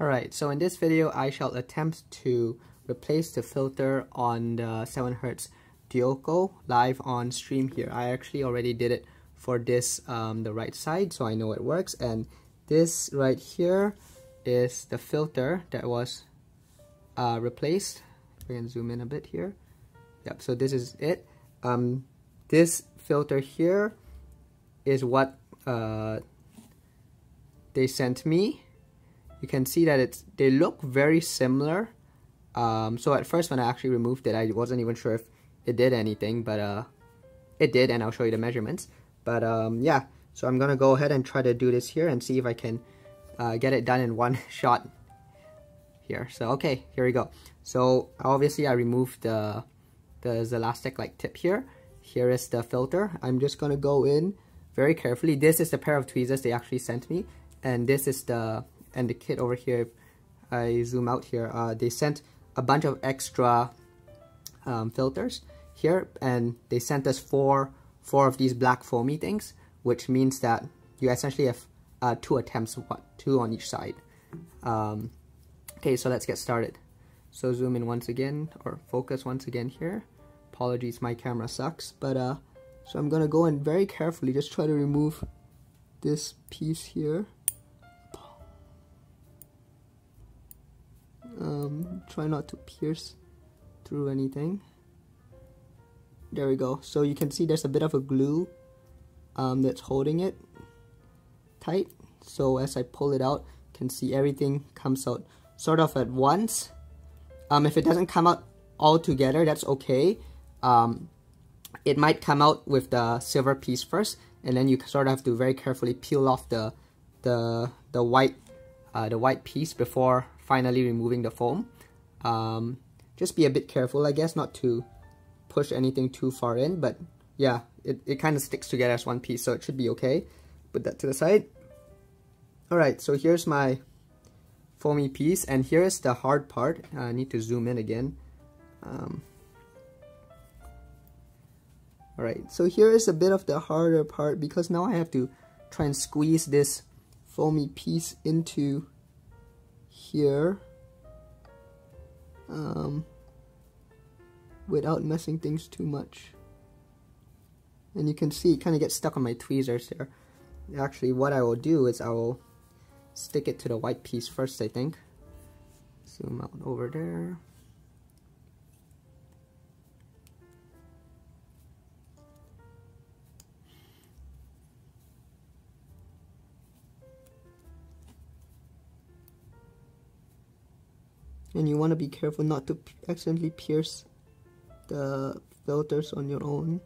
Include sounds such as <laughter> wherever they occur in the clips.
Alright, so in this video I shall attempt to replace the filter on the 7Hz Dioko live on stream here. I actually already did it for this, um, the right side, so I know it works. And this right here is the filter that was uh, replaced. We can zoom in a bit here. Yep, so this is it. Um, this filter here is what uh, they sent me you can see that it's they look very similar. Um, so at first when I actually removed it, I wasn't even sure if it did anything, but uh, it did, and I'll show you the measurements. But um, yeah, so I'm gonna go ahead and try to do this here and see if I can uh, get it done in one <laughs> shot here. So okay, here we go. So obviously I removed the the elastic like tip here. Here is the filter. I'm just gonna go in very carefully. This is the pair of tweezers they actually sent me, and this is the and the kit over here, I zoom out here, uh, they sent a bunch of extra um, filters here and they sent us four, four of these black foamy things, which means that you essentially have uh, two attempts, what, two on each side. Um, okay, so let's get started. So zoom in once again, or focus once again here. Apologies, my camera sucks, but uh, so I'm gonna go in very carefully, just try to remove this piece here. Um, try not to pierce through anything. There we go. So you can see there's a bit of a glue um, that's holding it tight. So as I pull it out you can see everything comes out sort of at once. Um, if it doesn't come out all together that's okay. Um, it might come out with the silver piece first and then you sort of have to very carefully peel off the the the white uh, the white piece before finally removing the foam. Um, just be a bit careful, I guess, not to push anything too far in, but yeah, it, it kind of sticks together as one piece, so it should be okay. Put that to the side. Alright, so here's my foamy piece, and here's the hard part. I need to zoom in again. Um, Alright, so here is a bit of the harder part because now I have to try and squeeze this foamy piece into here um, without messing things too much. And you can see it kind of gets stuck on my tweezers there. Actually, what I will do is I will stick it to the white piece first, I think. Zoom out over there. And you want to be careful not to accidentally pierce the filters on your own.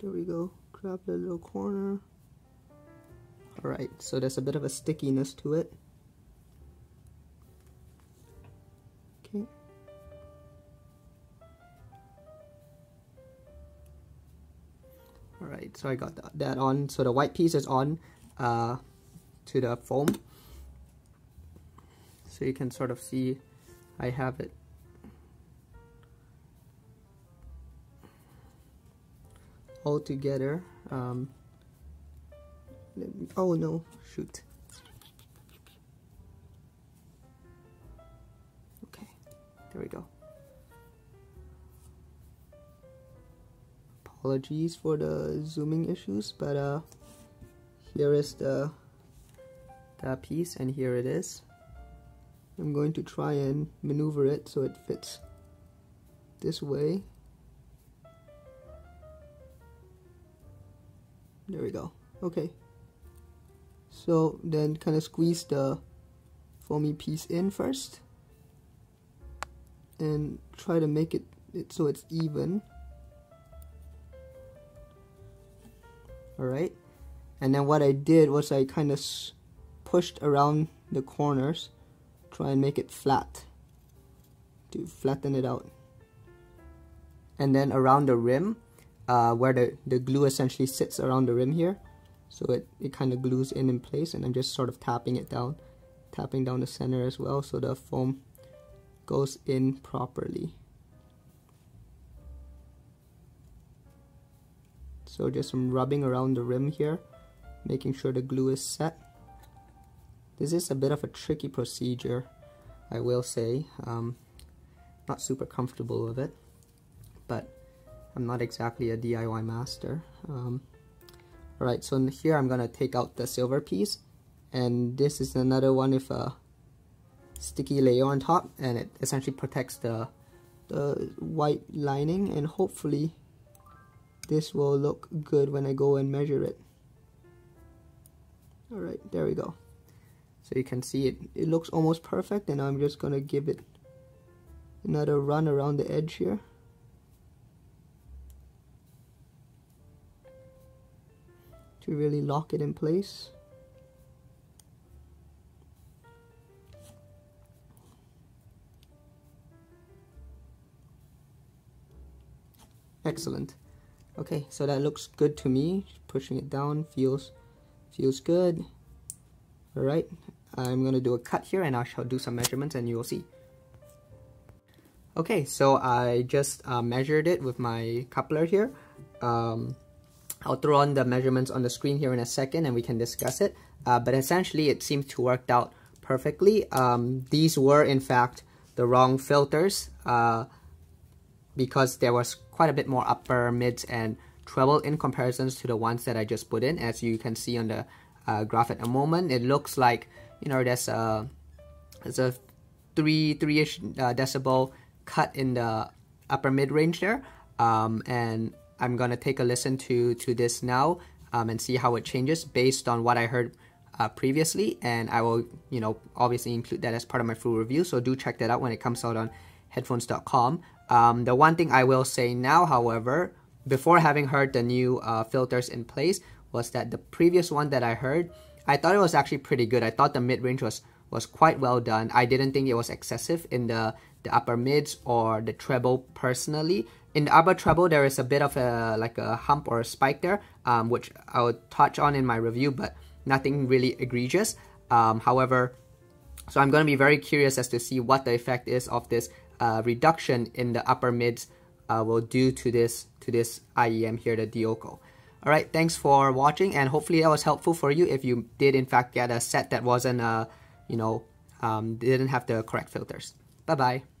There we go. Grab the little corner. Alright so there's a bit of a stickiness to it Alright, so I got that on. So the white piece is on uh, to the foam. So you can sort of see I have it. all together. Um, me, oh no, shoot. Okay, there we go. Apologies for the zooming issues but uh here is the that piece and here it is. I'm going to try and maneuver it so it fits this way. There we go. Okay. So then kind of squeeze the foamy piece in first and try to make it, it so it's even alright and then what I did was I kind of pushed around the corners try and make it flat to flatten it out and then around the rim uh, where the, the glue essentially sits around the rim here so it, it kind of glues in in place and I'm just sort of tapping it down tapping down the center as well so the foam goes in properly. So just some rubbing around the rim here, making sure the glue is set. This is a bit of a tricky procedure, I will say. Um, not super comfortable with it, but I'm not exactly a DIY master. Um, Alright, so here I'm gonna take out the silver piece, and this is another one with a sticky layer on top, and it essentially protects the the white lining, and hopefully this will look good when I go and measure it. Alright, there we go. So you can see it, it looks almost perfect and I'm just gonna give it another run around the edge here. To really lock it in place. Excellent. Okay, so that looks good to me. Pushing it down feels feels good. Alright, I'm gonna do a cut here and I shall do some measurements and you will see. Okay, so I just uh, measured it with my coupler here. Um, I'll throw on the measurements on the screen here in a second and we can discuss it. Uh, but essentially it seems to work out perfectly. Um, these were in fact the wrong filters uh, because there was quite a bit more upper, mids, and treble in comparisons to the ones that I just put in. As you can see on the uh, graph at the moment, it looks like you know there's a there's a three three-ish uh, decibel cut in the upper mid range there, um, and I'm gonna take a listen to to this now um, and see how it changes based on what I heard uh, previously, and I will you know obviously include that as part of my full review. So do check that out when it comes out on headphones.com. Um, the one thing I will say now, however, before having heard the new uh, filters in place, was that the previous one that I heard, I thought it was actually pretty good. I thought the mid range was was quite well done. I didn't think it was excessive in the the upper mids or the treble personally. In the upper treble, there is a bit of a like a hump or a spike there, um, which I will touch on in my review, but nothing really egregious. Um, however, so I'm going to be very curious as to see what the effect is of this uh, reduction in the upper mids uh, will do to this to this IEM here, the Dioko. All right, thanks for watching, and hopefully that was helpful for you if you did in fact get a set that wasn't, uh, you know, um, didn't have the correct filters. Bye bye.